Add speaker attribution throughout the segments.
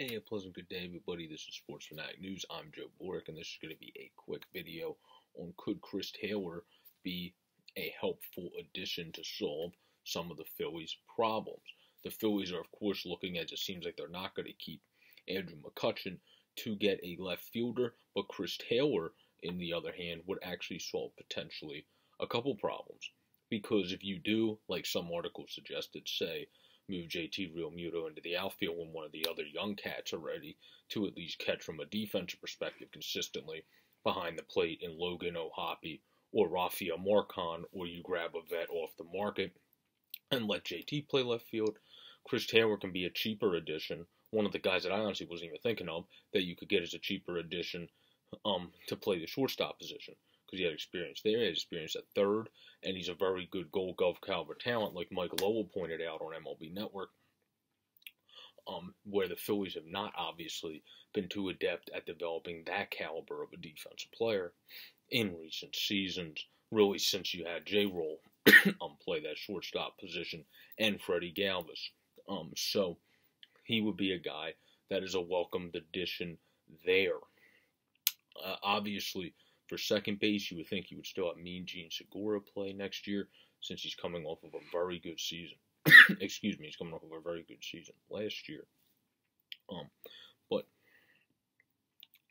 Speaker 1: Hey, a pleasant good day, everybody. This is Sports Phanatic News. I'm Joe Borick, and this is going to be a quick video on could Chris Taylor be a helpful addition to solve some of the Phillies' problems. The Phillies are, of course, looking as it seems like they're not going to keep Andrew McCutchen to get a left fielder, but Chris Taylor, in the other hand, would actually solve potentially a couple problems. Because if you do, like some articles suggested, say, move JT Realmuto into the outfield when one of the other young cats are ready to at least catch from a defensive perspective consistently behind the plate in Logan O'Hoppe or Rafael Marchan, or you grab a vet off the market and let JT play left field. Chris Taylor can be a cheaper addition. One of the guys that I honestly wasn't even thinking of that you could get as a cheaper addition um, to play the shortstop position because he had experience there. He had experience at third, and he's a very good gold glove caliber talent, like Mike Lowell pointed out on MLB Network. Um, where the Phillies have not obviously been too adept at developing that caliber of a defensive player in recent seasons, really since you had J. Roll um, play that shortstop position and Freddie Galvis. Um, so he would be a guy that is a welcomed addition there. Uh, obviously, for second base, you would think you would still have Mean Jean Segura play next year since he's coming off of a very good season. Excuse me, he's coming off of a very good season last year. Um, but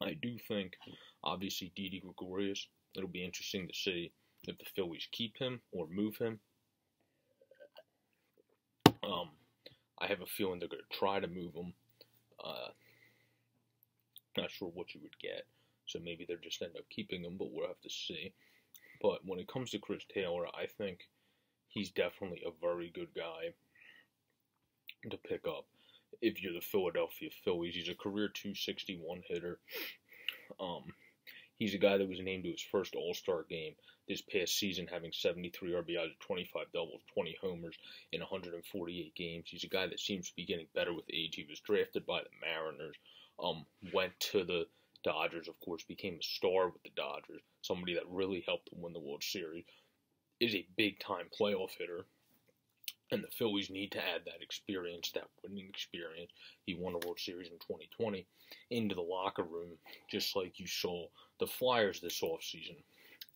Speaker 1: I do think, obviously, Didi Gregorius, it'll be interesting to see if the Phillies keep him or move him. Um, I have a feeling they're going to try to move him. Uh, not sure what you would get. So maybe they'll just end up keeping him, but we'll have to see. But when it comes to Chris Taylor, I think he's definitely a very good guy to pick up if you're the Philadelphia Phillies. He's a career 261 hitter. Um, he's a guy that was named to his first All Star game this past season, having 73 RBIs, 25 doubles, 20 homers in 148 games. He's a guy that seems to be getting better with age. He was drafted by the Mariners, um, went to the Dodgers, of course, became a star with the Dodgers, somebody that really helped them win the World Series, is a big time playoff hitter. And the Phillies need to add that experience, that winning experience. He won a World Series in 2020 into the locker room, just like you saw the Flyers this offseason.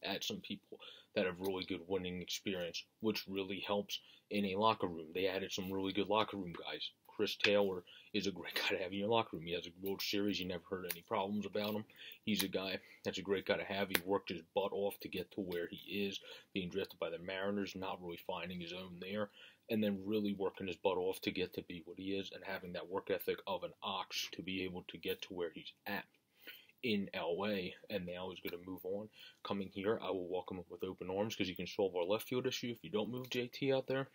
Speaker 1: Add some people that have really good winning experience, which really helps in a locker room. They added some really good locker room guys. Chris Taylor is a great guy to have in your locker room. He has a World Series. You never heard any problems about him. He's a guy that's a great guy to have. He worked his butt off to get to where he is, being drafted by the Mariners, not really finding his own there, and then really working his butt off to get to be what he is and having that work ethic of an ox to be able to get to where he's at in LA, and now he's going to move on. Coming here, I will welcome him with open arms because he can solve our left field issue if you don't move JT out there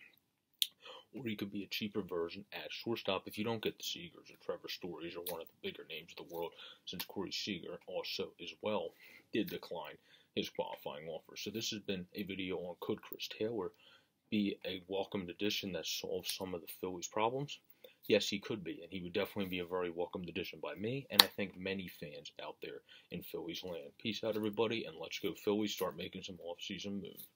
Speaker 1: or he could be a cheaper version at shortstop if you don't get the Seagers or Trevor Stories or one of the bigger names of the world, since Corey Seager also as well did decline his qualifying offer. So this has been a video on could Chris Taylor be a welcomed addition that solves some of the Phillies' problems? Yes, he could be, and he would definitely be a very welcomed addition by me, and I think many fans out there in Phillies land. Peace out, everybody, and let's go Phillies. Start making some off-season moves.